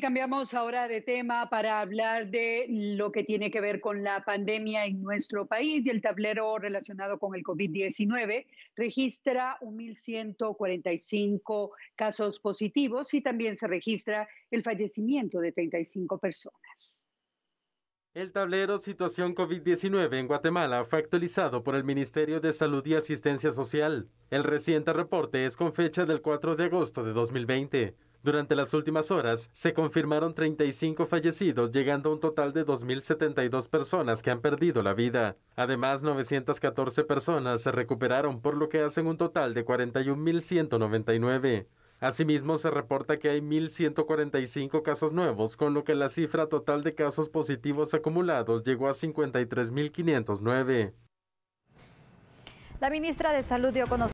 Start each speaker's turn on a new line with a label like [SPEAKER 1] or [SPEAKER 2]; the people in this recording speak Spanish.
[SPEAKER 1] cambiamos ahora de tema para hablar de lo que tiene que ver con la pandemia en nuestro país y el tablero relacionado con el COVID-19 registra 1.145 casos positivos y también se registra el fallecimiento de 35 personas.
[SPEAKER 2] El tablero Situación COVID-19 en Guatemala fue actualizado por el Ministerio de Salud y Asistencia Social. El reciente reporte es con fecha del 4 de agosto de 2020. Durante las últimas horas se confirmaron 35 fallecidos, llegando a un total de 2.072 personas que han perdido la vida. Además, 914 personas se recuperaron, por lo que hacen un total de 41.199. Asimismo, se reporta que hay 1.145 casos nuevos, con lo que la cifra total de casos positivos acumulados llegó a 53.509.
[SPEAKER 3] La ministra de Salud dio conocer